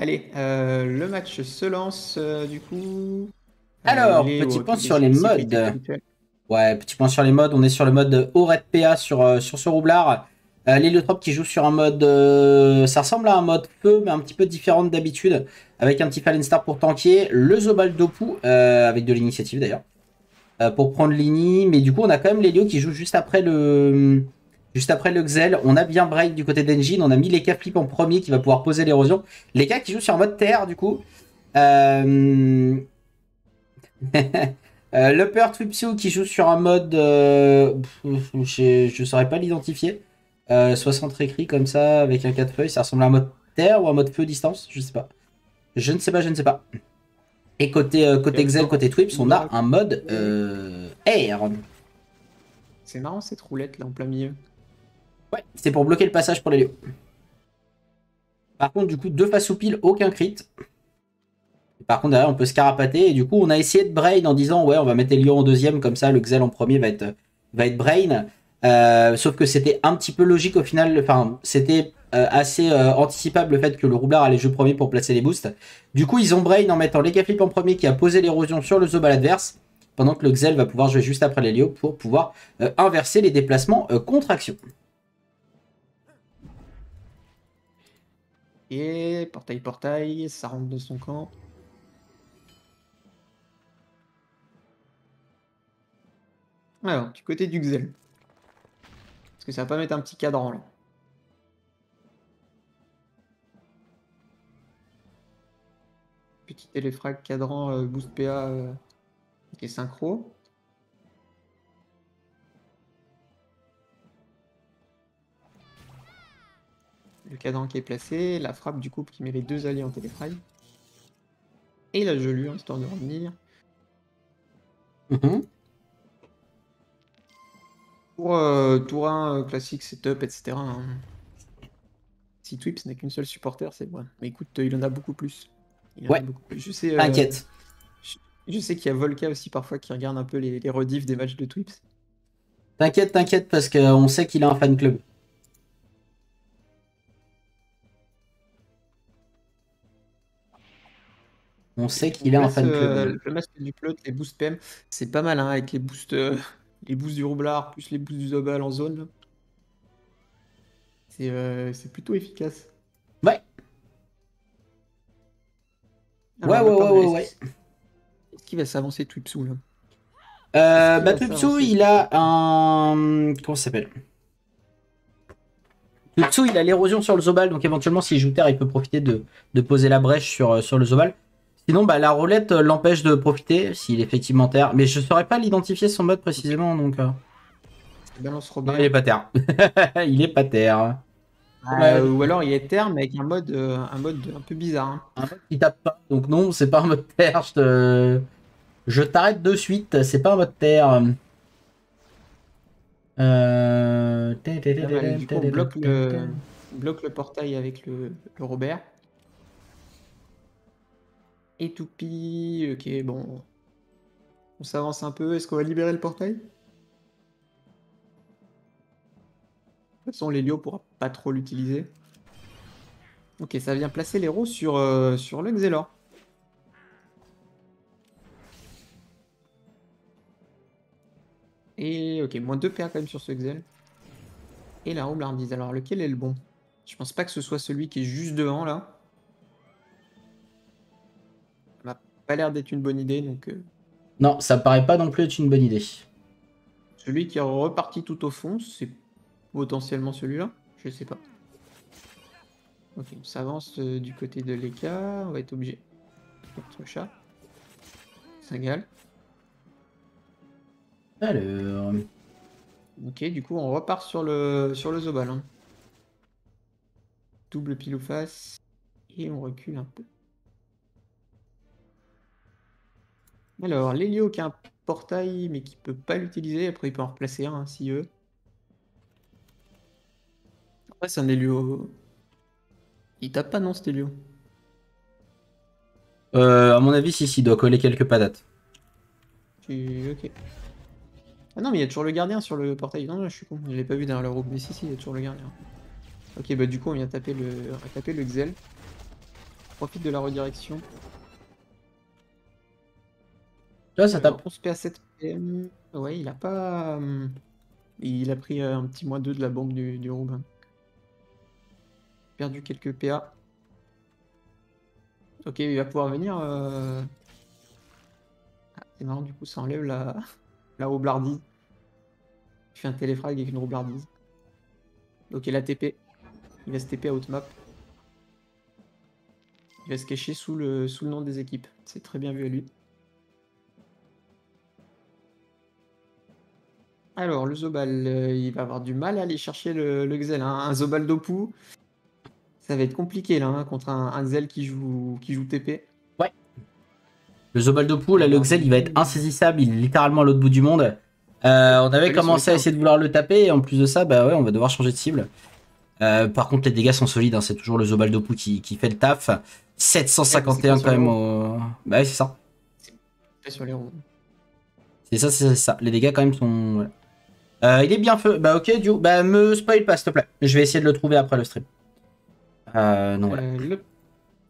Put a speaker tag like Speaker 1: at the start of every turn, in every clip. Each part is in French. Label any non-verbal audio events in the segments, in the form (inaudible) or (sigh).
Speaker 1: Allez, euh, le match se lance euh, du coup.
Speaker 2: Alors,
Speaker 1: Les-
Speaker 2: petit point sur les modes. Ouais, petit point sur les modes. On est sur le mode Auret PA sur, euh, sur ce roublard. Euh, L'héliotrope qui joue sur un mode. euh, ça ressemble à un mode feu, mais un petit peu différent d'habitude. Avec un petit Fallen Star pour tanker. Le Zobal Dopu, euh, avec de l'initiative d'ailleurs. euh, pour prendre l'ini. Mais du coup, on a quand même l'hélio qui joue juste après le. Juste après le Xel, on a bien Break du côté d'Engine, on a mis Leka Flip en premier qui va pouvoir poser l'érosion. Leka qui joue sur un mode terre du coup. Euh... (laughs) Euh, L'Upper qui joue sur un mode. euh, Je je saurais pas l'identifier. Euh, 60 écrits comme ça, avec un 4 feuilles, ça ressemble à un mode terre ou un mode feu distance Je sais pas. Je ne sais pas, je ne sais pas. Et côté, euh, côté Xel, côté Twips, on a un mode euh, air.
Speaker 1: C'est marrant cette roulette là en plein milieu.
Speaker 2: Ouais, c'est pour bloquer le passage pour les lieux. Par contre, du coup, deux faces ou pile, aucun crit. Par contre, derrière, on peut se carapater. Et du coup, on a essayé de brain en disant Ouais, on va mettre Elio en deuxième, comme ça, le Xel en premier va être, va brain. Euh, sauf que c'était un petit peu logique au final. Enfin, c'était euh, assez euh, anticipable le fait que le roublard allait jouer premier pour placer les boosts. Du coup, ils ont brain en mettant les Flip en premier qui a posé l'érosion sur le Zobal adverse. Pendant que le Xel va pouvoir jouer juste après l'Helio pour pouvoir inverser les déplacements contre action.
Speaker 1: Et portail, portail, ça rentre de son camp. Alors, du côté du Xel. Parce que ça va pas mettre un petit cadran là. Petit téléfrag cadran euh, boost PA euh, qui est synchro. Le cadran qui est placé, la frappe du couple qui met les deux alliés en téléfrag. Et la gelure, histoire de revenir.
Speaker 2: Mhm.
Speaker 1: Pour euh, tour 1 euh, classique, setup, etc. hein. Si Twips n'a qu'une seule supporter, c'est bon. Mais écoute, il en a beaucoup plus. Il en a
Speaker 2: Ouais.
Speaker 1: beaucoup plus. Je sais, euh,
Speaker 2: T'inquiète.
Speaker 1: je, je sais qu'il y a Volka aussi parfois qui regarde un peu les, les rediffs des matchs de Twips.
Speaker 2: T'inquiète, t'inquiète, parce qu'on sait qu'il a un fan club. On sait qu'il a un fan
Speaker 1: euh,
Speaker 2: club.
Speaker 1: le masque du plot, les boosts PM, c'est pas mal hein, avec les boosts, euh, (laughs) les boosts du roublard plus les boosts du Zobal en zone. C'est euh, plutôt efficace.
Speaker 2: Ouais. Ouais, ouais, ouais, ouais, ouais.
Speaker 1: Est-ce qu'il va s'avancer Twipsou là?
Speaker 2: Euh, bah,
Speaker 1: s'avancer
Speaker 2: il a un. Comment ça s'appelle? Twipsu, il a l'érosion sur le Zobal, donc éventuellement, s'il joue terre, il peut profiter de, de poser la brèche sur, sur le Zobal. Sinon, bah, la roulette euh, l'empêche de profiter s'il est effectivement terre. Mais je saurais pas l'identifier son mode précisément, donc. euh,
Speaker 1: Balance
Speaker 2: Non,
Speaker 1: Robert.
Speaker 2: il est pas terre. (laughs) il est pas terre.
Speaker 1: Euh, ou alors il est terre, mais avec un mode, euh, un mode un peu bizarre. hein.
Speaker 2: Un mode qui tape pas. Donc non, c'est pas un mode terre. Je te- je t'arrête de suite. C'est pas un mode terre. Euh...
Speaker 1: Du coup, on bloque le, bloque le portail avec le, le Robert. Et Toupie, ok, bon. On s'avance un peu. Est-ce qu'on va libérer le portail? De toute façon, l'Helio pourra pas trop l'utiliser. Ok, ça vient placer l'héros sur, euh, sur le Xelor. Et ok, moins 2 PA quand même sur ce Xel. Et la roublardise. Alors lequel est le bon? Je pense pas que ce soit celui qui est juste devant là. Pas l'air d'être une bonne idée, donc euh,
Speaker 2: Non, ça paraît pas non plus être une bonne idée.
Speaker 1: celui qui est reparti tout au fond, c'est potentiellement celui-là? Je sais pas. Ok, on s'avance euh, du côté de l'Eka, on va être obligé. Notre chat. Sagal.
Speaker 2: Alors...
Speaker 1: Ok, du coup on repart sur le sur le Zobal. hein. Double pile ou face. Et on recule un peu. Alors, l'Helio qui a un portail mais qui peut pas l'utiliser. Après il peut en replacer un hein, s'il veut. Après c'est un Helio. Il tape pas non cet Helio.
Speaker 2: Euh, à mon avis, si, si, il doit coller quelques patates.
Speaker 1: Tu- Ok. Ah non mais il y a toujours le gardien sur le portail. Non, non je suis con. Je l'ai pas vu derrière le groupe. Mais si si il y a toujours le gardien. Ok bah du coup on vient taper le, on va taper le Xel. Profite de la redirection.
Speaker 2: Là, ça tape.
Speaker 1: On se à 7 PM. Ouais, il a pas. euh, Il a pris un petit moins 2 de la bombe du, du Roubain. Perdu quelques PA. Ok, il va pouvoir venir. euh, ah, c'est marrant, du coup, ça enlève la, (laughs) la roublardise. Il fait un téléfrag avec une roublardise. Ok, la TP. Il va se TP à haute map. Il va se cacher sous le, sous le nom des équipes. C'est très bien vu à lui. Alors, le Zobal, euh, il va avoir du mal à aller chercher le, le Xel. hein. Un Zobal Dopu, ça va être compliqué là, hein, contre un, un Xel qui joue, qui joue TP.
Speaker 2: Le Zobaldopoul, là, le Xel, il va être insaisissable. Il est littéralement à l'autre bout du monde. Euh, on avait
Speaker 1: Allez,
Speaker 2: commencé
Speaker 1: sur
Speaker 2: à
Speaker 1: les
Speaker 2: essayer de vouloir le taper. Et en plus de ça, bah ouais, on va devoir changer de cible. Euh, par contre, les dégâts sont solides. hein, C'est toujours le Zobaldopoul qui, qui fait le taf. 751
Speaker 1: Ouais, mais c'est
Speaker 2: quand même au. Bah ouais, c'est ça.
Speaker 1: Fait sur les ronds.
Speaker 2: C'est ça, c'est ça. Les dégâts quand même sont. voilà. Euh, il est bien feu. Bah ok, du Bah me spoil pas, s'il te plaît. Je vais essayer de le trouver après le stream. Euh, non, voilà.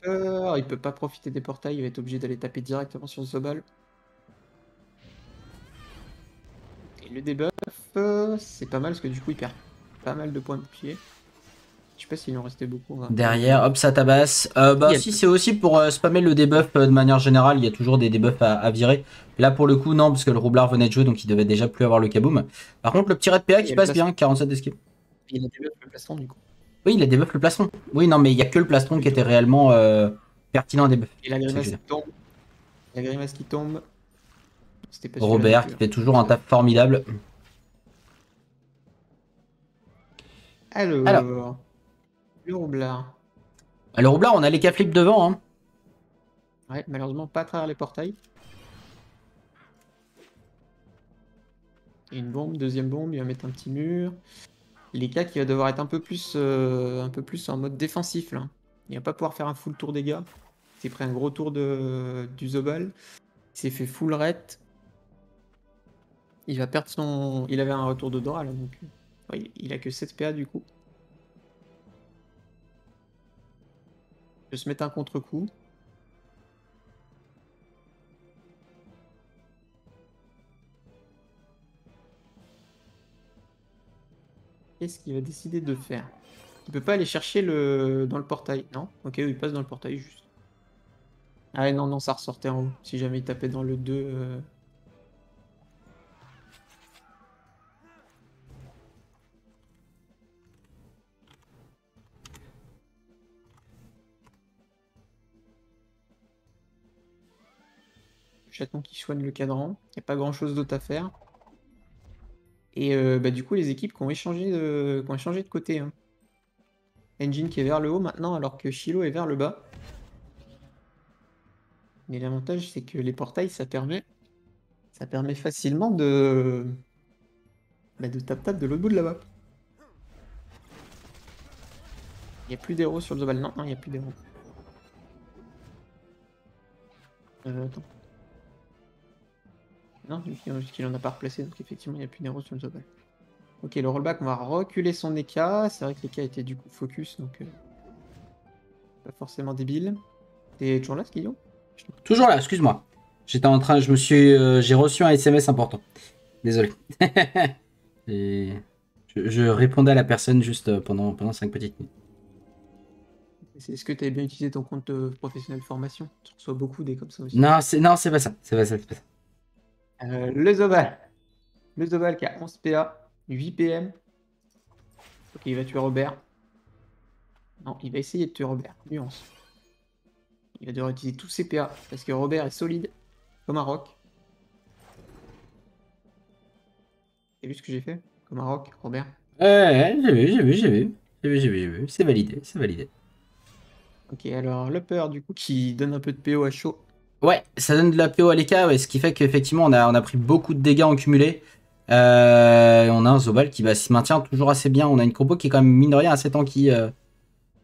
Speaker 1: Euh, il peut pas profiter des portails, il va être obligé d'aller taper directement sur Zobal. Et le debuff, euh, c'est pas mal parce que du coup il perd pas mal de points de pied. Je sais pas s'il en restait beaucoup. hein.
Speaker 2: Derrière, hop, ça tabasse. Euh, bah
Speaker 1: a-
Speaker 2: si, c'est aussi pour euh, spammer le debuff euh, de manière générale. Il y a toujours des debuffs à, à virer. Là, pour le coup, non, parce que le roublard venait de jouer, donc il devait déjà plus avoir le kaboom. Par contre, le petit red PA qui passe bien, 47 d'esquive.
Speaker 1: Il a debuff le plastron du coup.
Speaker 2: Oui, il a debuff le plastron. Oui, non, mais il y a que le plastron qui était réellement euh, pertinent à debuff.
Speaker 1: Et la grimace qui tombe. La grimace qui tombe. Pas
Speaker 2: Robert qui fait toujours un taf formidable.
Speaker 1: Alors,
Speaker 2: Alors.
Speaker 1: Le roublard.
Speaker 2: Ah, Le roublard, on a les cas flip devant. Hein.
Speaker 1: Ouais, malheureusement pas à travers les portails. Et une bombe, deuxième bombe, il va mettre un petit mur. Les cas qui va devoir être un peu plus, euh, un peu plus en mode défensif là. Il va pas pouvoir faire un full tour dégâts. Il s'est pris un gros tour de, du Zobal. Il s'est fait full ret. Il va perdre son. Il avait un retour de Dora là donc. ouais, il a que 7 PA du coup. Se mettre un contre-coup. Qu'est-ce qu'il va décider de faire? Il peut pas aller chercher le dans le portail, non? Ok, il passe dans le portail juste. Ah non, non, ça ressortait en haut. Si jamais il tapait dans le 2... euh, Chaton qui soigne le cadran. Il n'y a pas grand chose d'autre à faire. Et euh, bah, du coup, les équipes qui ont échangé de, échangé de côté. hein. Engine qui est vers le haut maintenant, alors que Shiloh est vers le bas. Mais l'avantage, c'est que les portails, ça permet, ça permet facilement de, bah, de tap-tap de l'autre bout de map. Il n'y a plus d'héros sur le Zobal. Non, non, il n'y a plus d'héros. Euh, attends. Non, vu qu'il en a pas replacé, donc effectivement, il n'y a plus d'héros sur le Zobal. Ok, le rollback, on va reculer son EK. C'est vrai que l'EK était du coup focus, donc euh, pas forcément débile. T'es toujours là, Skillio
Speaker 2: Toujours là, excuse-moi. J'étais en train, je me suis, euh, j'ai reçu un SMS important. Désolé. (laughs) Et je, je répondais à la personne juste euh, pendant, pendant 5 petites minutes.
Speaker 1: Est-ce que tu avais bien utilisé ton compte professionnel formation? Tu reçois beaucoup des comme ça aussi.
Speaker 2: Non, c'est non, c'est pas ça. C'est pas ça. c'est pas ça.
Speaker 1: Euh, le Zobal. Le Zobal qui a 11 PA, 8 PM. Ok, il va tuer Robert. Non, il va essayer de tuer Robert. Nuance. Il va devoir utiliser tous ses PA parce que Robert est solide comme un roc. T'as vu ce que j'ai fait? Comme un roc, Robert
Speaker 2: ouais, j'ai vu, j'ai vu, j'ai vu. J'ai vu, j'ai vu, j'ai vu. C'est validé, c'est validé.
Speaker 1: Ok, alors le peur du coup qui donne un peu de PO à chaud.
Speaker 2: Ouais, ça donne de la PO à l'EK, ouais, ce qui fait qu'effectivement on a, on a pris beaucoup de dégâts en cumulé. Euh, on a un Zobal qui bah, se maintient toujours assez bien. On a une compo qui est quand même mine de rien assez tanky. Euh,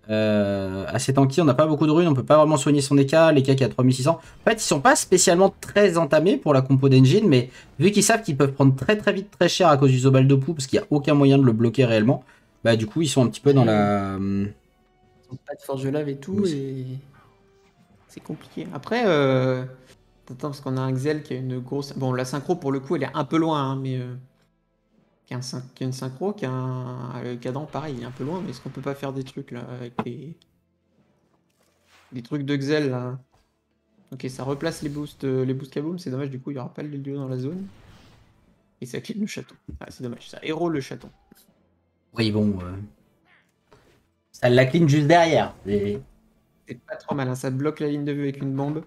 Speaker 2: euh, assez tanky, on n'a pas beaucoup de runes, on peut pas vraiment soigner son EK. L'EK qui a 3600. En fait, ils sont pas spécialement très entamés pour la compo d'engine, mais vu qu'ils savent qu'ils peuvent prendre très très vite très cher à cause du Zobal de Pou, parce qu'il n'y a aucun moyen de le bloquer réellement, bah du coup ils sont un petit peu dans la.
Speaker 1: Pas de forge de lave et tout. Et c'est compliqué. Après, euh... attends, parce qu'on a un Xel qui a une grosse. Bon, la synchro pour le coup, elle est un peu loin, hein, mais. Euh... Qui, a une synchro, qui a un. Le cadran, pareil, il est un peu loin, mais est-ce qu'on peut pas faire des trucs là avec les. Des trucs de Xel là? Ok, ça replace les boosts, euh, les boosts kaboom, c'est dommage, du coup, il n'y aura pas le lieu dans la zone. Et ça clean le château. Ah, c'est dommage, ça héros le château.
Speaker 2: Oui, bon. euh, Ça la clean juste derrière.
Speaker 1: C'est pas trop malin, ça bloque la ligne de vue avec une bombe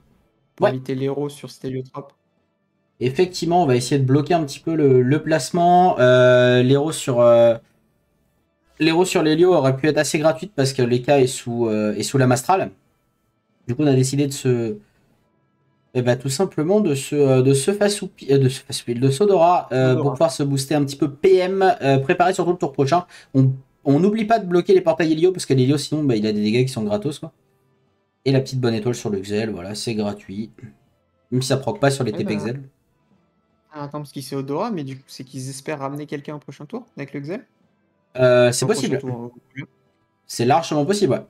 Speaker 1: pour
Speaker 2: Ouais.
Speaker 1: éviter l'héros sur Steliotrope.
Speaker 2: Effectivement, on va essayer de bloquer un petit peu le, le placement. Euh, L'héros sur. euh, L'héros sur l'Helio aurait pu être assez gratuite parce que l'Eka est sous, euh, est sous la Mastral. Du coup, on a décidé de se. Eh ben, tout simplement de se, euh, de se fasoupi- de se fasoupi- de Sodora
Speaker 1: Sodora.
Speaker 2: pour pouvoir se booster un petit peu PM, préparer surtout le tour prochain. On on n'oublie pas de bloquer les portails Helio parce que l'Helio, sinon, bah, il a des dégâts qui sont gratos. Quoi. Et la petite bonne étoile sur le Xel, voilà, c'est gratuit. Même si ça proc pas sur les
Speaker 1: Ouais,
Speaker 2: TP Xel.
Speaker 1: Ah, attends, parce qu'il c'est Odora, mais du coup, c'est qu'ils espèrent ramener quelqu'un au prochain tour avec le Xel
Speaker 2: Euh, c'est possible. C'est largement possible, ouais.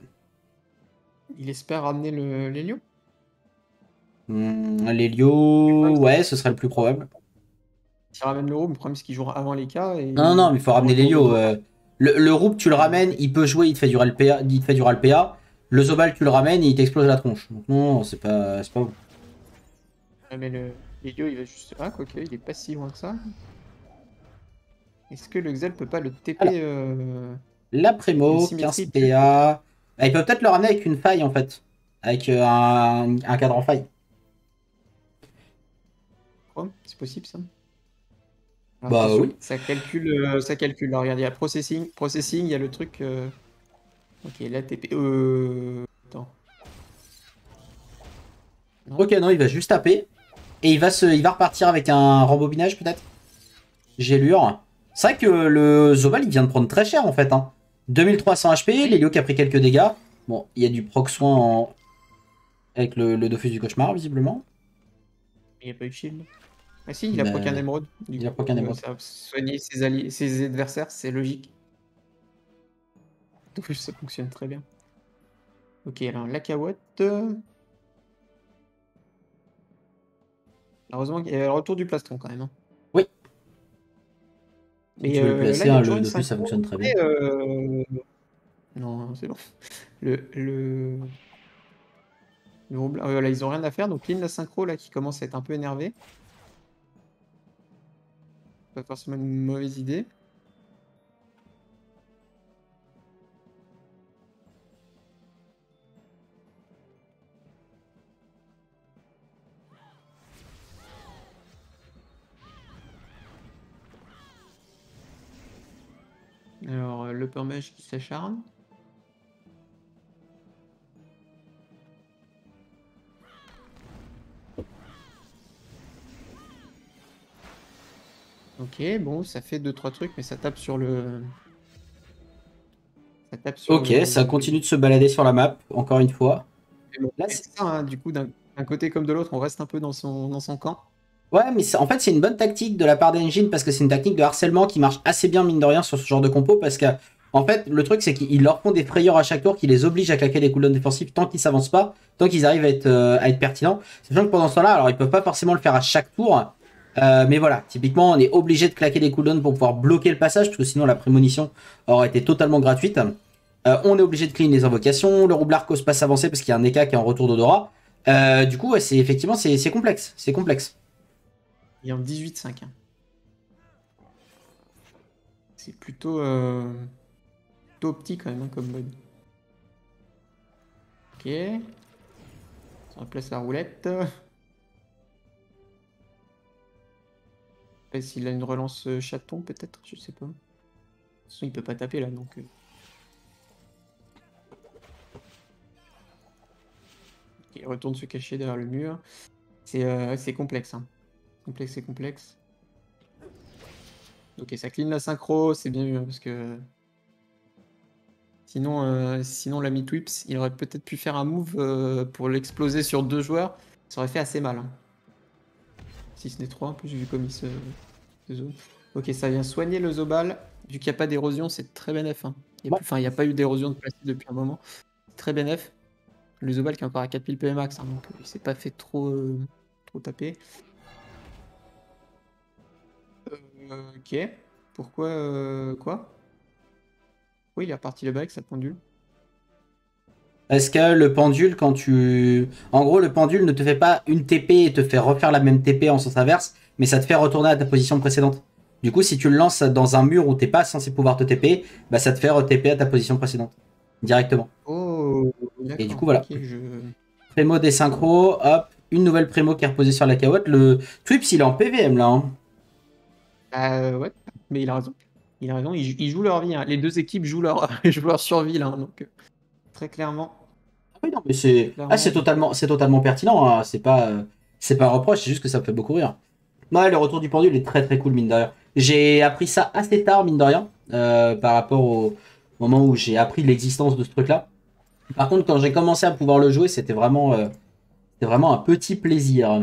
Speaker 1: Il espère ramener le l'Helio
Speaker 2: Hmm, L'Helio, ouais, ce serait le plus probable.
Speaker 1: S'il ramène le room, le problème c'est qu'il jouera avant les cas. Et...
Speaker 2: Non, non, non, mais il faut ramener
Speaker 1: de-
Speaker 2: euh, le, le Roop, tu le ramènes, il peut jouer, il te fait du RLPA. Il te fait du RLPA. Le Zobal, tu le ramènes et il t'explose la tronche. Donc, non, non, c'est pas, c'est pas bon.
Speaker 1: Ouais, mais le l'Helio il va juste. Ah, quoique, il est pas si loin que ça. Est-ce que le Xel peut pas le TP
Speaker 2: Alors.
Speaker 1: euh,
Speaker 2: La Primo,
Speaker 1: Une symétrie
Speaker 2: 15 PA. Ah, il peut peut-être le ramener avec une faille en fait. Avec euh, un, un cadre en faille.
Speaker 1: Chrome C'est possible ça?
Speaker 2: Bah oui.
Speaker 1: Ça calcule, euh, ça calcule. Alors, regarde, il y a processing, processing, il y a le truc. euh, Ok, là TP. Euh... Attends.
Speaker 2: Ok, non, il va juste taper. Et il va, se, il va repartir avec un rembobinage peut-être Gélure. C'est vrai que le Zobal il vient de prendre très cher en fait. Hein. 2300 HP, l'Helio qui a pris quelques dégâts. Bon, il y a du proc soin en... avec le, le Dofus du cauchemar visiblement.
Speaker 1: Il n'y a pas eu de shield. Ah si, il a
Speaker 2: Bah,
Speaker 1: proc un émeraude. Du
Speaker 2: il a
Speaker 1: coup,
Speaker 2: proc un
Speaker 1: euh,
Speaker 2: émeraude.
Speaker 1: Ça soigner ses, alliés, ses adversaires, c'est logique. Plus, ça fonctionne très bien. Ok, alors la euh, Heureusement qu'il y a le retour du plastron quand même. hein.
Speaker 2: Oui.
Speaker 1: Mais
Speaker 2: tu veux le
Speaker 1: euh,
Speaker 2: placer,
Speaker 1: là, toujours
Speaker 2: le
Speaker 1: une
Speaker 2: Dofus, ça fonctionne très bien.
Speaker 1: euh, Non, c'est bon. Le. le... le rouble- euh, voilà, ils ont rien à faire, donc clean la synchro là qui commence à être un peu énervé. Pas forcément une mauvaise idée. Alors, euh, le mage qui s'acharne. Ok, bon, ça fait 2-3 trucs, mais ça tape sur le. Ça tape sur
Speaker 2: Ok,
Speaker 1: le-
Speaker 2: ça continue de se balader sur la map, encore une fois.
Speaker 1: Bon,
Speaker 2: Là,
Speaker 1: c'est ça, hein, du coup, d'un d'un côté comme de l'autre, on reste un peu dans son, dans son camp.
Speaker 2: Ouais, mais en fait, c'est une bonne tactique de la part d'Engine parce que c'est une technique de harcèlement qui marche assez bien, mine de rien, sur ce genre de compo. Parce que, en fait, le truc, c'est qu'ils leur font des frayeurs à chaque tour qui les obligent à claquer des cooldowns défensifs tant qu'ils s'avancent pas, tant qu'ils arrivent à être, euh, à être pertinents. Sachant que pendant ce temps-là, alors ils peuvent pas forcément le faire à chaque tour. euh, mais voilà, typiquement, on est obligé de claquer des cooldowns pour pouvoir bloquer le passage, parce que sinon la prémonition aurait été totalement gratuite. Euh, on est obligé de clean les invocations, le roublard cause pas s'avancer parce qu'il y a un Eka qui est en retour d'Odora. Euh, du coup, c'est effectivement, c'est complexe. C'est complexe.
Speaker 1: Il est en 18-5. hein. C'est plutôt, euh, plutôt petit quand même hein, comme mode. Ok. On replace la roulette. Pas s'il a une relance euh, chaton peut-être, je sais pas. De toute façon, il peut pas taper là donc. euh. Il retourne se cacher derrière le mur. C'est euh, complexe. Hein. Complexe, c'est complexe. Ok, ça clean la synchro, c'est bien vu, parce que... Sinon, euh, sinon l'ami Twips, il aurait peut-être pu faire un move euh, pour l'exploser sur deux joueurs. Ça aurait fait assez mal. hein. Si ce n'est trois, en plus, vu comme il se. Ok, ça vient soigner le Zobal. Vu qu'il n'y a pas d'érosion, c'est très bénef. hein. Il n'y a, pas eu d'érosion de plastique depuis un moment. Très bénef. Le Zobal qui est encore à 4000 PV max, hein, donc il s'est pas fait trop, euh, trop taper. Euh, ok. Pourquoi euh, Quoi? Oui, il est reparti là-bas avec sa pendule.
Speaker 2: Est-ce que le pendule, quand tu. En gros, le pendule ne te fait pas une TP et te fait refaire la même TP en sens inverse, mais ça te fait retourner à ta position précédente. Du coup, si tu le lances dans un mur où t'es pas censé pouvoir te TP, bah ça te fait re-TP à ta position précédente. Directement.
Speaker 1: Oh,
Speaker 2: Et du coup, voilà.
Speaker 1: je-
Speaker 2: Prémo des synchros, hop, une nouvelle prémo qui est reposée sur la cahotte. Le Twips, il est en PVM là. hein.
Speaker 1: Bah ouais, mais il a raison. Il a raison, ils, jou- ils jouent leur vie. hein. Les deux équipes jouent leur, (laughs) jouent leur survie là. hein, donc, euh, très clairement.
Speaker 2: Ah Oui, non, mais c'est ah, totalement, pertinent. hein. C'est pas, euh, c'est pas un reproche, c'est juste que ça me fait beaucoup rire. Ouais, le retour du pendule est très très cool, mine de rien. J'ai appris ça assez tard, mine de rien, euh, par rapport au moment où j'ai appris l'existence de ce truc-là. Par contre, quand j'ai commencé à pouvoir le jouer, c'était vraiment, euh, c'était vraiment un petit plaisir.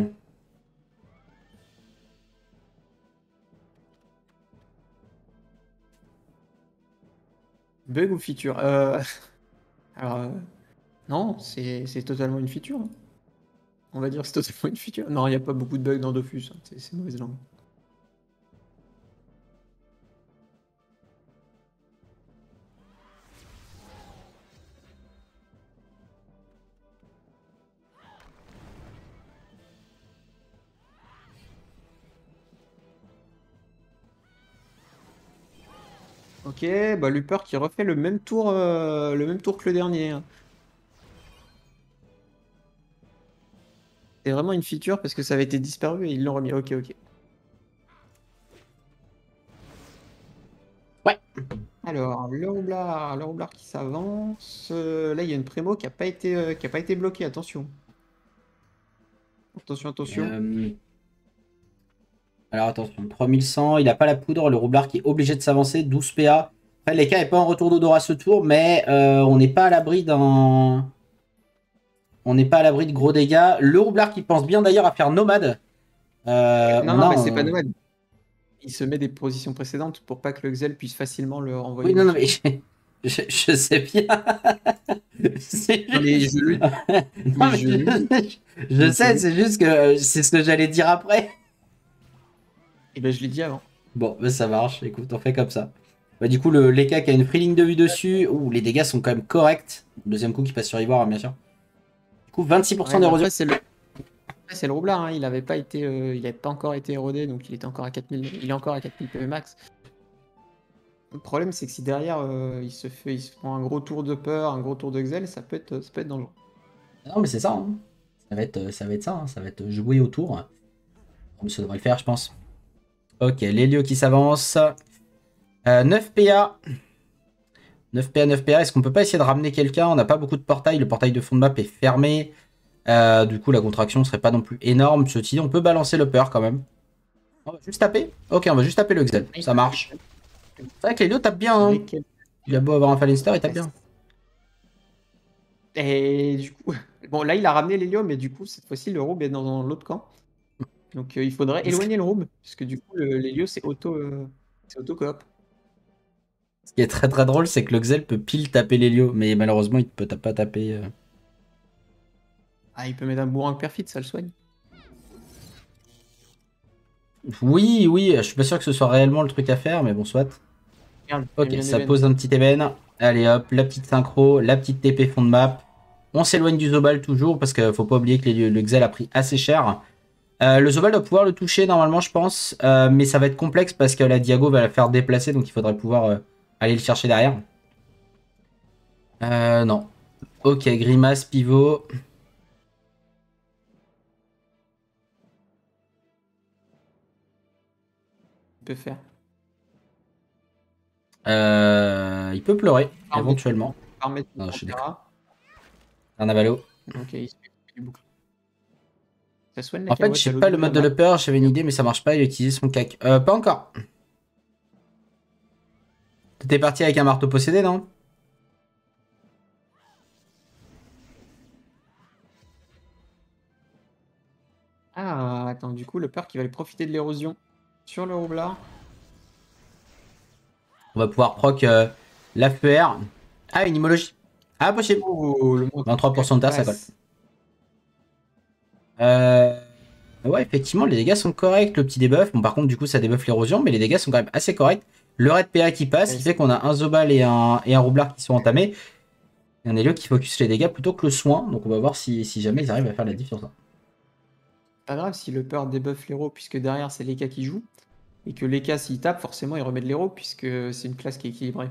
Speaker 1: Bug ou feature Euh, (laughs) Alors, euh, non, c'est totalement une feature. hein. On va dire c'est totalement une feature. Non, il n'y a pas beaucoup de bugs dans Dofus. hein. C'est c'est mauvaise langue. Ok, bah Luper qui refait le même tour, euh, le même tour que le dernier. hein. C'est vraiment une feature parce que ça avait été disparu et ils l'ont remis. Ok, ok.
Speaker 2: Ouais.
Speaker 1: Alors, le roublard, le roublard qui s'avance. Euh, là, il y a une prémo qui a pas été, euh, qui a pas été bloquée. Attention. Attention, attention.
Speaker 2: Alors attention, 3100, il a pas la poudre, le roublard qui est obligé de s'avancer, 12 PA. Après, les cas n'est pas en retour d'odorat ce tour, mais euh, on n'est pas à l'abri d'un. On n'est pas à l'abri de gros dégâts. Le roublard qui pense bien d'ailleurs à faire nomade. Euh,
Speaker 1: non,
Speaker 2: on
Speaker 1: non, mais c'est pas nomade. Il se met des positions précédentes pour pas que le Xel puisse facilement le renvoyer.
Speaker 2: Oui, non, non, mais je, sais bien. C'est (laughs) juste- je sais, c'est juste que c'est ce que j'allais dire après.
Speaker 1: Eh ben, je l'ai dit avant.
Speaker 2: Bon, bah, ça marche. Écoute, on fait comme ça. Bah, du coup, le Leka qui a une free ligne de vue dessus. Ouh, les dégâts sont quand même corrects. Deuxième coup qui passe sur Ivoire, hein, bien sûr. Du coup, 26%
Speaker 1: Ouais, mais
Speaker 2: d'érosion.
Speaker 1: après, c'est le... après, c'est le roublard, hein. il avait pas été, euh, il avait pas encore été érodé, donc il était encore à 4000, il est encore à 4000 PV max. Le problème, c'est que si derrière euh, il se fait, il se prend un gros tour de peur, un gros tour de Xel, ça peut être, ça peut être dangereux.
Speaker 2: Non, mais c'est ça. hein. Ça, va être, ça va être ça. hein. Ça va être joué autour. Comme ça devrait le faire, je pense. Ok, l'Helio qui s'avance. Euh, 9 PA. 9 PA, 9 PA. Est-ce qu'on peut pas essayer de ramener quelqu'un? On n'a pas beaucoup de portail. Le portail de fond de map est fermé. Euh, du coup, la contraction serait pas non plus énorme. Ceci, on peut balancer le peur quand même. On va juste taper Ok, on va juste taper le Xel. Ça marche. C'est vrai que l'Helio tape bien. hein. Il a beau avoir un Fallenster, il tape bien.
Speaker 1: Et du coup, (laughs) bon là il a ramené l'Helio, mais du coup cette fois-ci le roube est dans l'autre camp. Donc euh, il faudrait éloigner le roube, parce que du coup le- l'Helio c'est auto, euh, c'est auto coop.
Speaker 2: Ce qui est très très drôle, c'est que le Xel peut pile taper l'Helio, mais malheureusement, il ne peut pas taper. euh.
Speaker 1: Ah il peut mettre un bourrin perfide, ça le soigne.
Speaker 2: Oui, oui, je suis pas sûr que ce soit réellement le truc à faire, mais bon, soit.
Speaker 1: Regarde,
Speaker 2: Ok, ça pose un petit ébène. Allez hop, la petite synchro, la petite TP fond de map. On s'éloigne du Zobal toujours, parce qu'il faut pas oublier que les- le Xel a pris assez cher. Euh, le Zobal doit pouvoir le toucher normalement, je pense, euh, mais ça va être complexe parce que la Diago va la faire déplacer, donc il faudrait pouvoir euh, aller le chercher derrière. Euh, non. Ok, grimace, pivot.
Speaker 1: Il peut faire.
Speaker 2: Euh, il peut pleurer, éventuellement.
Speaker 1: Mettre
Speaker 2: Non, je suis
Speaker 1: Pantera.
Speaker 2: Carnavalo.
Speaker 1: Ok, il se fait du bouclier.
Speaker 2: En fait, je sais pas le mode
Speaker 1: de
Speaker 2: peur, j'avais une idée, mais ça marche pas, il a utilisé son cac. Euh, pas encore. T'étais parti avec un marteau possédé, non?
Speaker 1: Ah, attends, du coup, le peur qui va aller profiter de l'érosion sur le roublard.
Speaker 2: On va pouvoir proc euh, la. Ah, une imologie. Ah, possible.
Speaker 1: Oh, le monde
Speaker 2: 23% de terre, ça colle. Euh... Ouais, effectivement, les dégâts sont corrects. Le petit debuff. Bon, par contre, du coup, ça débuffe l'érosion, mais les dégâts sont quand même assez corrects. Le raid PA qui passe, qui fait qu'on a un Zobal et un, et un Roublard qui sont entamés. Et un Helio qui focus les dégâts plutôt que le soin. Donc, on va voir si, si jamais ils arrivent à faire la diff sur ça.
Speaker 1: Pas grave si le peur débuff l'héros, puisque derrière c'est Leka qui joue. Et que Leka, s'il tape, forcément il remet de l'héros, puisque c'est une classe qui est équilibrée.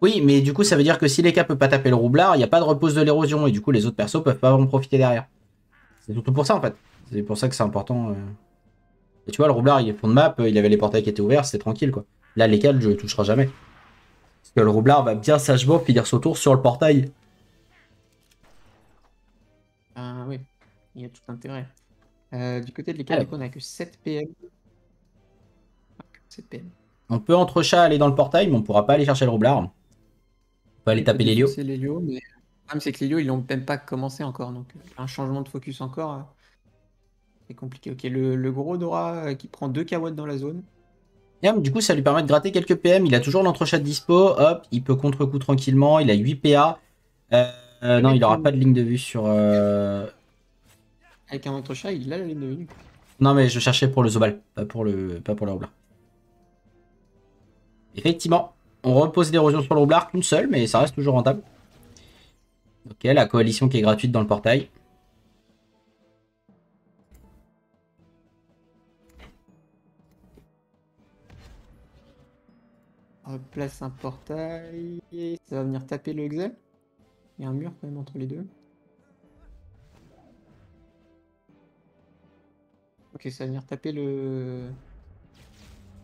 Speaker 2: Oui, mais du coup, ça veut dire que si les cas peut pas taper le roublard, il n'y a pas de repose de l'érosion et du coup, les autres persos peuvent pas en profiter derrière. C'est surtout pour ça en fait. C'est pour ça que c'est important. euh. Et tu vois, le roublard, il est fond de map, il avait les portails qui étaient ouverts, c'était tranquille quoi. Là, les cales, je le touchera jamais. Parce que le roublard va bien sagement finir son tour sur le portail.
Speaker 1: Ah oui, il y a tout intérêt. Euh, du côté de coup, on a que 7 PM. Ah, que 7 PM.
Speaker 2: On peut entre chats aller dans le portail, mais on pourra pas aller chercher le roublard. On peut aller taper l'hélio.
Speaker 1: C'est l'hélio, mais problème c'est que l'hélio, ils l'ont même pas commencé encore, donc euh, un changement de focus encore. euh, C'est compliqué. Ok, le, le gros Dora euh, qui prend 2 kW dans la zone.
Speaker 2: Du coup, ça lui permet de gratter quelques PM. Il a toujours l'entrechat dispo. Hop, il peut contre-coup tranquillement. Il a 8 PA. Euh, euh, non, il aura pas de ligne de vue sur. euh,
Speaker 1: Avec un autre chat, il a la ligne de vue.
Speaker 2: Non, mais je cherchais pour le Zobal, pas pour le, pas pour le roublard. Effectivement, on repose l'érosion sur le roublard qu'une seule, mais ça reste toujours rentable. Ok, la coalition qui est gratuite dans le portail.
Speaker 1: On place un portail. Ça va venir taper le Excel. Il y a un mur quand même entre les deux. Ok, ça va venir taper le.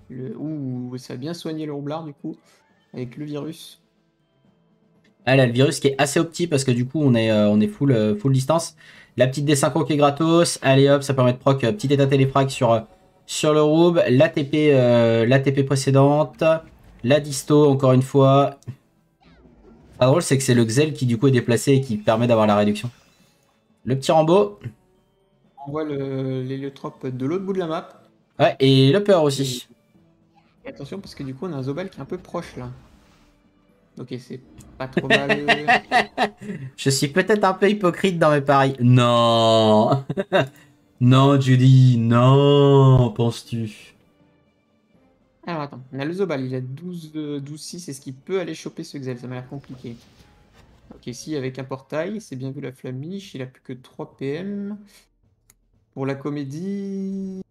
Speaker 1: Le. Ouh, ça va bien soigner le roublard du coup. Avec le virus.
Speaker 2: Ah, là, le virus qui est assez opti parce que du coup, on est, euh, on est full, euh, full distance. La petite D5 qui est gratos. Allez hop, ça permet de proc euh, petit état téléfrag sur, sur le Roub. L'ATP euh, l'ATP précédente. La disto, encore une fois. Pas drôle, c'est que c'est le Xel qui du coup est déplacé et qui permet d'avoir la réduction. Le petit Rambo.
Speaker 1: On voit l'héliotrope de l'autre bout de la map.
Speaker 2: Ouais, et le peur aussi.
Speaker 1: Et attention parce que du coup on a un Zobal qui est un peu proche là. Ok, c'est pas trop mal. (laughs)
Speaker 2: Je suis peut-être un peu hypocrite dans mes paris. Non (laughs) Non, Judy, non, penses-tu?
Speaker 1: Alors attends, on a le Zobal, il a 12, euh, 12 6, est-ce qu'il peut aller choper ce Xel Ça m'a l'air compliqué. Ok, si, avec un portail, c'est bien vu la flamiche, il a plus que 3 PM. Pour la comédie,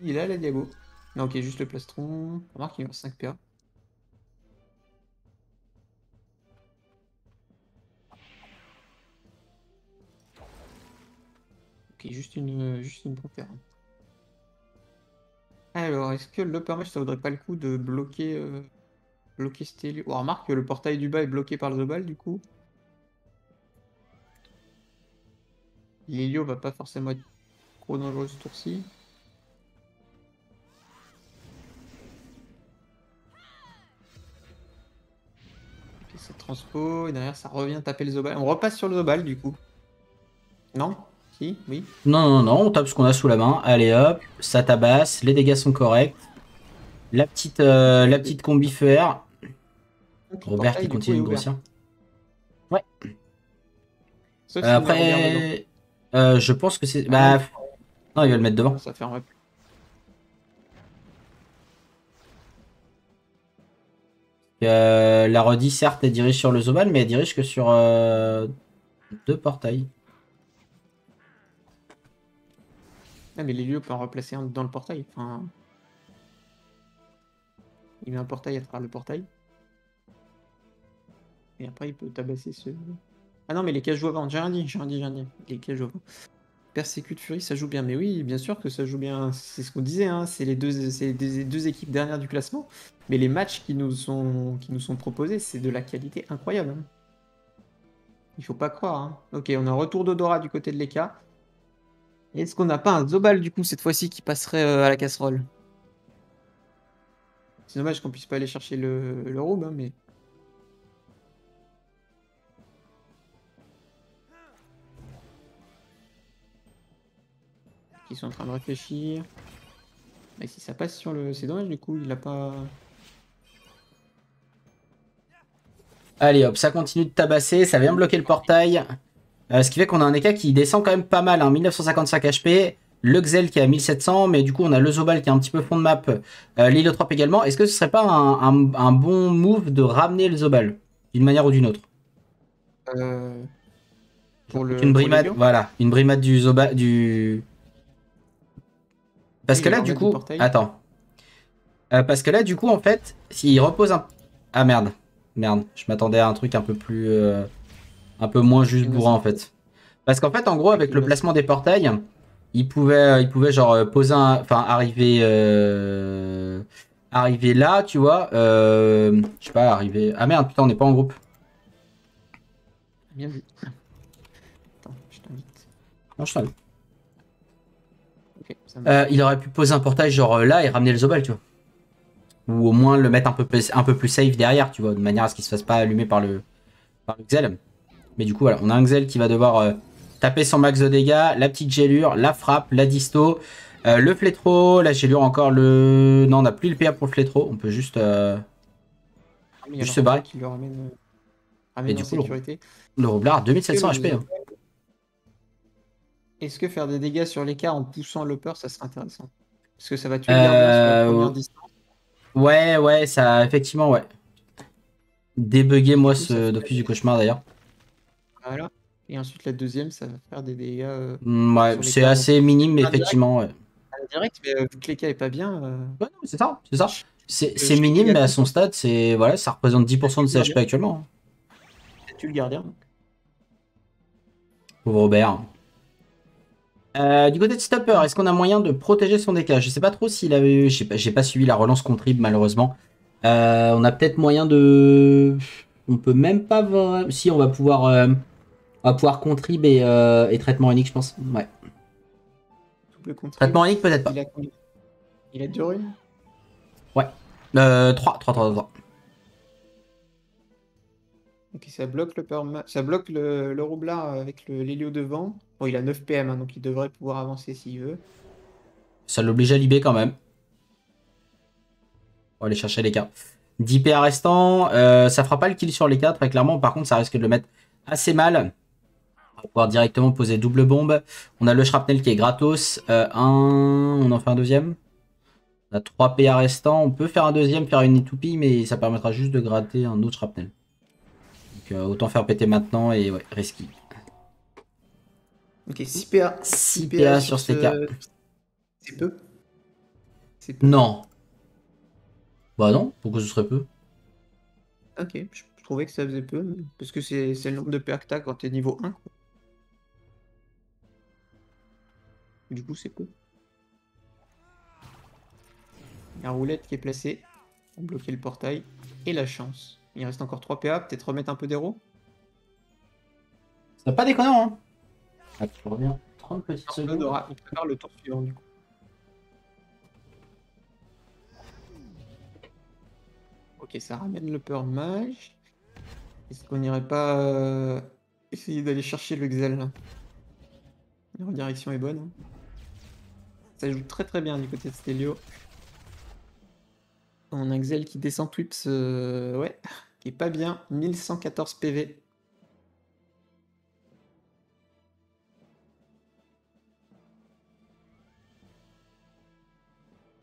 Speaker 1: il a la diago. Non, ok, juste le plastron. Remarque, il a 5 PA. Juste une, juste une. Alors, est-ce que l'upper mesh, ça vaudrait pas le coup de bloquer, euh, bloquer cet hélio- Oh, remarque que le portail du bas est bloqué par le Zobal, du coup. L'hélio va pas forcément être trop dangereux ce tour-ci. Ok, ça transpo, et derrière ça revient taper le Zobal. On repasse sur le Zobal, du coup. Non? Si Oui
Speaker 2: Non, non, non, on tape ce qu'on a sous la main. Allez hop, ça tabasse, les dégâts sont corrects. La petite, euh, la petite combi fer.
Speaker 1: Le
Speaker 2: Robert qui continue de grossir.
Speaker 1: Sauf
Speaker 2: Euh,
Speaker 1: dedans.
Speaker 2: après, euh, je pense que c'est. Bah, non, il va le mettre devant.
Speaker 1: Ça ferme.
Speaker 2: Euh, la redis, certes, elle dirige sur le Zobal, mais elle dirige que sur euh, deux portails.
Speaker 1: Ah, mais l'hélio peut en replacer un dans le portail. Enfin... Il met un portail à travers le portail. Et après, il peut tabasser ce. Ah non, mais les cages jouent avant. J'ai rien dit, j'ai rien dit, j'ai rien dit. Les cages jouent avant. Persécute Fury, ça joue bien. Mais oui, bien sûr que ça joue bien. C'est ce qu'on disait, hein. c'est les deux, les équipes dernières du classement. Mais les matchs qui nous sont, proposés, c'est de la qualité incroyable. hein. Il faut pas croire. hein. Ok, on a un retour d'Odora du côté de l'Eka. Est-ce qu'on n'a pas un Zobal du coup cette fois-ci qui passerait euh, à la casserole? C'est dommage qu'on puisse pas aller chercher le, le roube, hein, mais. Ils sont en train de réfléchir. Et si ça passe sur le. C'est dommage du coup, il a pas.
Speaker 2: Allez hop, ça continue de tabasser, ça vient bloquer le portail. Euh, ce qui fait qu'on a un Eka qui descend quand même pas mal, hein, 1955 HP. Le Xel qui est à 1700, mais du coup on a le Zobal qui est un petit peu fond de map. Euh, L'Héliotrope également. Est-ce que ce serait pas un, un- un bon move de ramener le Zobal D'une manière ou d'une autre?
Speaker 1: Euh, pour le.
Speaker 2: Une brimade, voilà, une brimade du Zoba, du. Parce que là, du coup, attends. Euh, parce que là, du coup, en fait, s'il repose un. Ah merde, merde, je m'attendais à un truc un peu plus, euh, un peu moins juste bourrin en fait. Parce qu'en fait, en gros, avec le placement des portails, il pouvait, il pouvait genre euh, poser un, enfin arriver, euh, arriver là, tu vois. euh, je sais pas, arriver. Ah merde, putain, on n'est pas en groupe.
Speaker 1: Bien vu. Attends, je t'invite.
Speaker 2: Non, je t'invite. Euh, il aurait pu poser un portail genre euh, là et ramener le Zobal, tu vois. Ou au moins le mettre un peu, plus- un peu plus safe derrière, tu vois, de manière à ce qu'il se fasse pas allumer par le, par le Xel. Mais du coup, voilà, on a un Xel qui va devoir euh, taper son max de dégâts, la petite gélure, la frappe, la disto, euh, le flétro, la gélure encore, le... Non, on n'a plus le PA pour le flétro, on peut juste... euh,
Speaker 1: Ah, mais
Speaker 2: juste se barrer.
Speaker 1: qui le ramène, ramène
Speaker 2: du coup,
Speaker 1: sécurité.
Speaker 2: Le roublard, 2700
Speaker 1: Est-ce que
Speaker 2: HP. hein.
Speaker 1: Est-ce que faire des dégâts sur l'écart en poussant le peur, ça serait intéressant? Parce que ça va tuer
Speaker 2: Euh,
Speaker 1: sur la distance?
Speaker 2: Ouais, ouais, ça, effectivement, ouais. Débugger, moi,
Speaker 1: Du coup, ça
Speaker 2: ce d'office du cauchemar, d'ailleurs.
Speaker 1: Voilà. Et ensuite, la deuxième, ça va faire des dégâts euh,
Speaker 2: Mm, Ouais, c'est assez minime, mais
Speaker 1: Indirect.
Speaker 2: effectivement, ouais.
Speaker 1: à la direct, mais euh, vu que l'écart est pas bien, euh,
Speaker 2: Ouais, mais c'est ça, c'est ça. C'est
Speaker 1: Euh,
Speaker 2: minime, mais à son stade, c'est voilà, ça représente 10% de ses HP actuellement. hein.
Speaker 1: tue le gardien. donc.
Speaker 2: Pauvre Robert. Euh, du côté de Stopper, est-ce qu'on a moyen de protéger son DK Je sais pas trop s'il avait. J'ai pas, j'ai pas suivi la relance contrib malheureusement. On a peut-être moyen de. On peut même pas voir. Si on va pouvoir. On va pouvoir contrib et, euh, et traitement unique, je pense. Ouais. Traitement unique, peut-être pas.
Speaker 1: Il a combien Il a deux runes
Speaker 2: Euh, 3, 3, 3, 3.
Speaker 1: Ok, ça bloque le perma- ça bloque le, le roublard avec l'hélio devant. Bon, il a 9 PM, hein, donc il devrait pouvoir avancer s'il veut.
Speaker 2: Ça l'oblige à libérer quand même. On va aller chercher les cas. 10 PA restants. euh, ça fera pas le kill sur les 4, très clairement. Par contre, ça risque de le mettre assez mal. Pouvoir directement poser double bombe. On a le shrapnel qui est gratos. Euh, un... On en fait un deuxième. On a 3 PA restants. On peut faire un deuxième, faire une toupie, mais ça permettra juste de gratter un autre shrapnel. Donc euh, autant faire péter maintenant et ouais, risky.
Speaker 1: Ok, 6 PA.
Speaker 2: 6 PA sur ces cas.
Speaker 1: C'est peu? Peu?
Speaker 2: Non. Bah non, pourquoi ce serait peu?
Speaker 1: Ok, je trouvais que ça faisait peu, parce que c'est c'est le nombre de PA que t'as quand t'es niveau 1. quoi. Du coup, c'est peu. La roulette qui est placée pour bloquer le portail. Et la chance. Il reste encore 3 PA, peut-être remettre un peu d'héros
Speaker 2: C'est pas déconnant, hein Ah, tu reviens 30 petites
Speaker 1: On
Speaker 2: secondes.
Speaker 1: aura- il prépare le tour suivant du coup. Ok, ça ramène le peur mage. Est-ce qu'on n'irait pas euh, essayer d'aller chercher le Xel là? La redirection est bonne. hein. Ça joue très très bien du côté de Stelio. On a Xel qui descend Twips, euh, ouais, qui est pas bien. 1114 PV.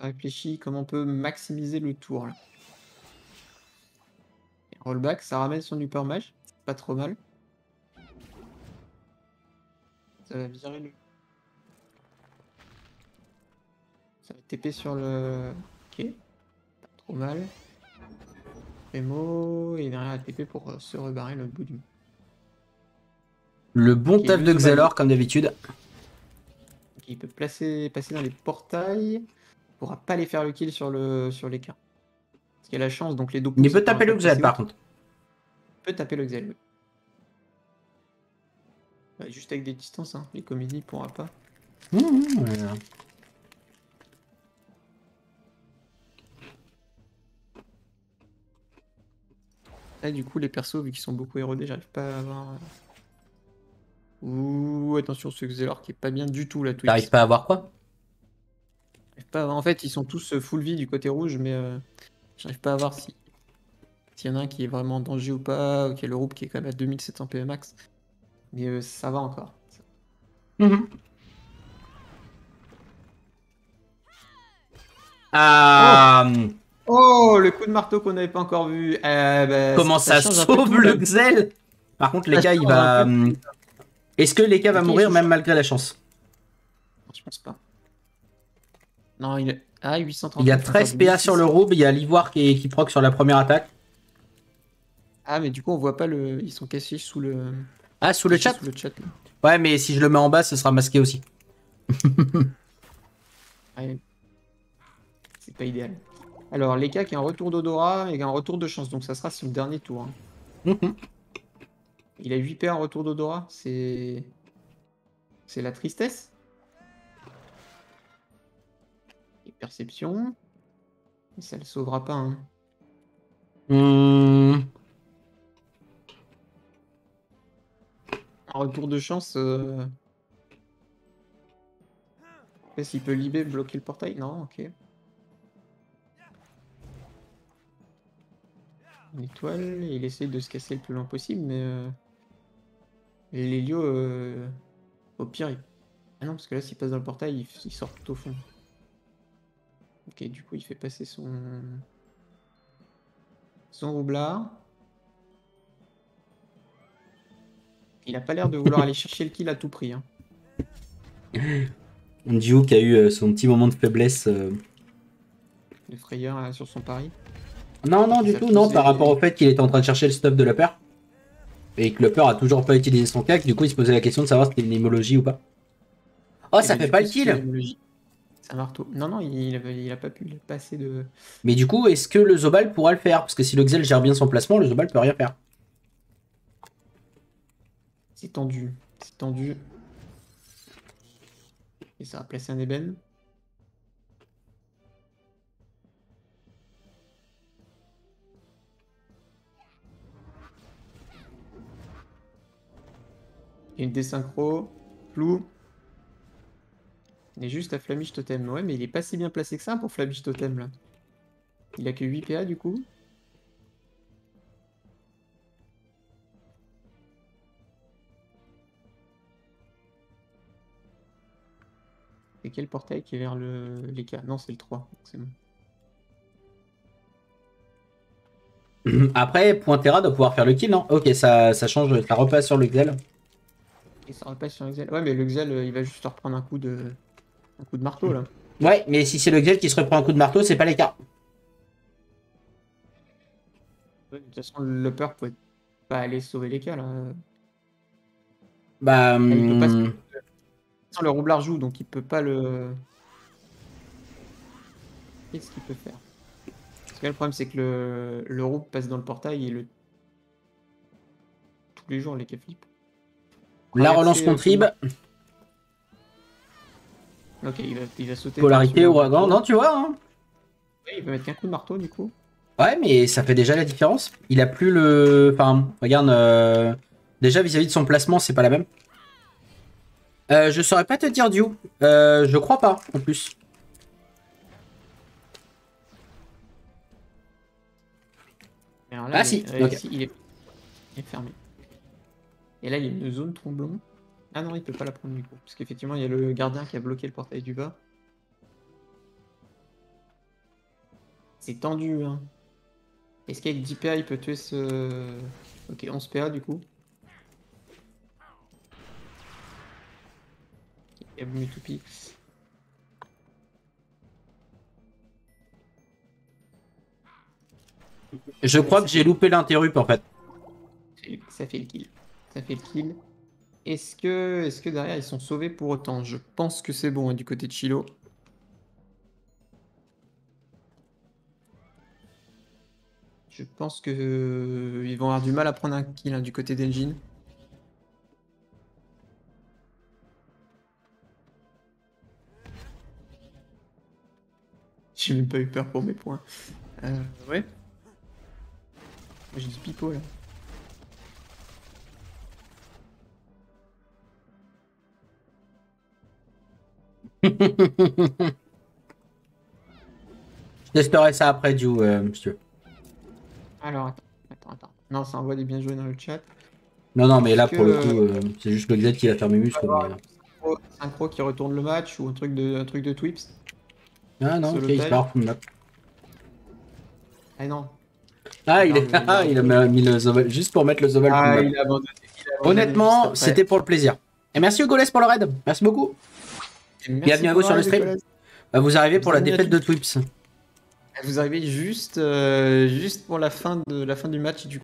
Speaker 1: réfléchit comment on peut maximiser le tour. Rollback, ça ramène son upper mage, pas trop mal. Ça va virer le. Ça va TP sur le. Ok, pas trop mal. Primo, et derrière la TP pour euh, se rebarrer le bout du.
Speaker 2: Le bon taf de. Xelor, comme d'habitude.
Speaker 1: Il peut placer, passer dans les portails. Il pourra pas aller faire le kill sur le sur l'écart. Parce qu'il a la chance, donc les deux
Speaker 2: Il peut taper le Xel, par contre.
Speaker 1: Il peut taper le Xel, oui. Ouais, juste avec des distances, hein. les comédies il pourra pas.
Speaker 2: Mmh, mmh, ouais.
Speaker 1: Là, du coup, les persos, vu qu'ils sont beaucoup érodés, j'arrive pas à avoir. euh, Ouh, attention, ce Xelor qui est pas bien du tout là.
Speaker 2: T'arrives pas à voir quoi?
Speaker 1: Pas à voir- En fait, ils sont tous euh, full vie du côté rouge, mais euh, j'arrive pas à voir si. s'il y en a un qui est vraiment en danger ou pas, ou qu'il y a le groupe qui est quand même à 2700 PE max. Mais euh, ça va encore.
Speaker 2: Mhm. Ah,
Speaker 1: Oh, le coup de marteau qu'on n'avait pas encore vu. Eh ben,
Speaker 2: comment ça, sauve le. Xel? Par contre,
Speaker 1: Ça
Speaker 2: Leka, il va. hum, Est-ce que Leka va
Speaker 1: Leka, il
Speaker 2: mourir même malgré la chance?
Speaker 1: Je pense pas. Non, il est. Ah, 830.
Speaker 2: Il y a 13 PA sur le Roube, il y a l'Ivoire qui, qui proc sur la première attaque.
Speaker 1: Ah, mais du coup, on voit pas le. Ils sont cachés sous le.
Speaker 2: Ah, sous le chat?
Speaker 1: Sous le chat. là.
Speaker 2: Ouais, mais si je le mets en bas, ce sera masqué aussi.
Speaker 1: Ouais. C'est pas idéal. Alors, Leka qui a un retour d'odorat et un retour de chance, donc ça sera son dernier tour. hein. (laughs) Il a 8 PA en retour d'odorat, c'est. C'est la tristesse. Et perception. Mais ça le sauvera pas. Hein.
Speaker 2: Hum,
Speaker 1: Un retour de chance. Euh... S'il peut libérer, bloquer le portail Non, ok. Une étoile, il essaie de se casser le plus loin possible, mais. Euh... L'hélio, euh... au pire, il... Ah non, parce que là, s'il passe dans le portail, il, il sort tout au fond. Ok, du coup, il fait passer son. Son roublard. Il a pas l'air de vouloir aller chercher le kill à tout prix. Hein. (laughs)
Speaker 2: Duo qui a eu euh, son petit moment de faiblesse. euh.
Speaker 1: Le frayeur sur son pari.
Speaker 2: Non, non, du tout, non, par rapport au fait qu'il était en train de chercher le stuff de Leper. Et que Leper a toujours pas utilisé son cac, du coup il se posait la question de savoir si c'était une hémologie ou pas. Oh,
Speaker 1: Eh
Speaker 2: ça
Speaker 1: ben,
Speaker 2: fait pas
Speaker 1: coup,
Speaker 2: le kill.
Speaker 1: C'est un marteau. Non, non, il, avait- il a pas pu il a pas assez de.
Speaker 2: Mais du coup, est-ce que le Zobal pourra le faire? Parce que si le Xel gère bien son placement, le Zobal peut rien faire.
Speaker 1: C'est tendu. C'est tendu. Et ça va placer un ébène. Une désynchro. Flou. Il est juste à Flamish Totem. Ouais, mais il est pas si bien placé que ça pour Flamish Totem là. Il a que 8 PA du coup. C'est quel portail qui est vers le les cas Non, c'est le 3. C'est bon.
Speaker 2: Après, Pointera doit pouvoir faire le kill, non? Ok, ça, ça change, ça repasse sur le Xel.
Speaker 1: Et ça repasse sur l'Exel. Ouais, mais le Xel, euh, il va juste te reprendre un coup de un coup de marteau là.
Speaker 2: Ouais, mais si c'est le Xel qui se reprend un coup de marteau, c'est pas les cas.
Speaker 1: Ouais, de toute façon, le peur pouvait pas aller sauver les cas là.
Speaker 2: Bah.
Speaker 1: il peut pas se-
Speaker 2: hum,
Speaker 1: le roublard joue, donc il peut pas le. Qu'est-ce qu'il peut faire? Parce que là, le problème, c'est que le, le rouble passe dans le portail et le. Tous les jours, les cas flippent.
Speaker 2: La relance contrib,
Speaker 1: Ok, il va, il va sauter.
Speaker 2: polarité, ouragan. Non, tu vois. hein.
Speaker 1: Ouais, il va mettre qu'un coup de marteau du coup.
Speaker 2: Ouais, mais ça fait déjà la différence. Il a plus le. Enfin, regarde. euh, Déjà, vis-à-vis de son placement, c'est pas la même. Euh, je saurais pas te dire, Dio. Euh, je crois pas, en plus. Ah,
Speaker 1: il
Speaker 2: si,
Speaker 1: si, il, est... il est fermé. Et là, il y a une zone tromblon. Ah non, il peut pas la prendre du coup. Parce qu'effectivement, il y a le gardien qui a bloqué le portail du bas. C'est tendu, hein. Est-ce qu'avec 10 PA, il peut tuer ce... Ok, 11 PA du coup. Il y a Bumitupi.
Speaker 2: Je crois que j'ai loupé l'interrup, en fait.
Speaker 1: Ça fait le kill. Ça fait le kill. Est-ce que, est que derrière ils sont sauvés pour autant? Je pense que c'est bon hein, du côté de Chilo. Je pense que euh, ils vont avoir du mal à prendre un kill hein, du côté d'Engine. J'ai même pas eu peur pour mes points. Euh, ouais. J'ai du pipeau là. (laughs)
Speaker 2: Je testerai ça après, Dio, euh, veux.
Speaker 1: Alors, attends. attends, attends. Non, ça envoie des bien joués dans le chat.
Speaker 2: Non, non, mais là, pour le coup, euh, c'est juste le Xed qui a fermé muscle. mais-
Speaker 1: Synchro- qui retourne le match ou un truc de, un truc de Twips.
Speaker 2: Ah non, ok, il se barre from map.
Speaker 1: Ah non.
Speaker 2: Ah, il,
Speaker 1: Non,
Speaker 2: est...
Speaker 1: mais- (laughs)
Speaker 2: ah, il a mis le Zobel, juste pour mettre le from
Speaker 1: Ah,
Speaker 2: map.
Speaker 1: il a abandonné. il a abandonné
Speaker 2: Honnêtement, c'était pour le plaisir. Et merci Hugoles pour le raid. Merci beaucoup.
Speaker 1: Merci
Speaker 2: bienvenue à vous sur le stream. Bah, vous arrivez pour la défaite de Twips.
Speaker 1: Vous arrivez juste, euh, juste pour la fin, de, la fin du match du